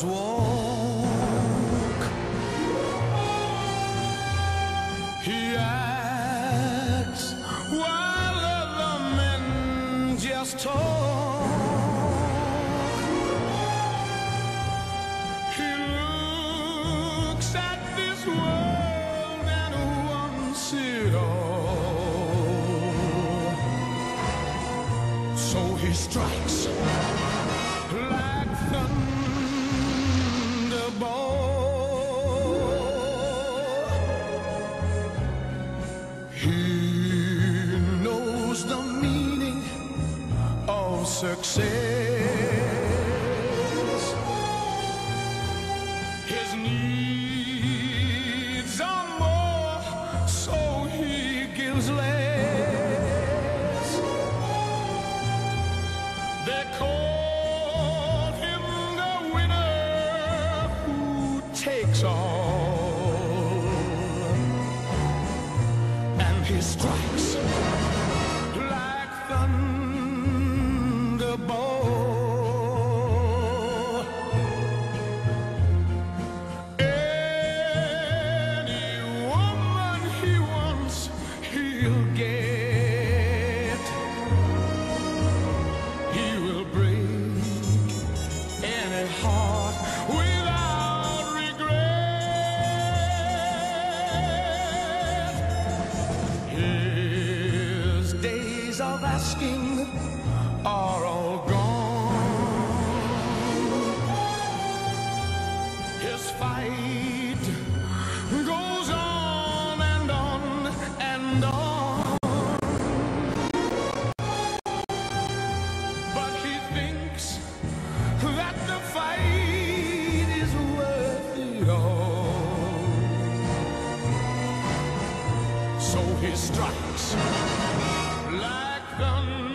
others walk. He acts while other men just talk. He looks at this world and wants it all. So he strikes success. His needs are more, so he gives less. They call him the winner who takes all, and he strikes of asking are all gone. His fight goes on and on and on. But he thinks that the fight is worth it all. So he strikes done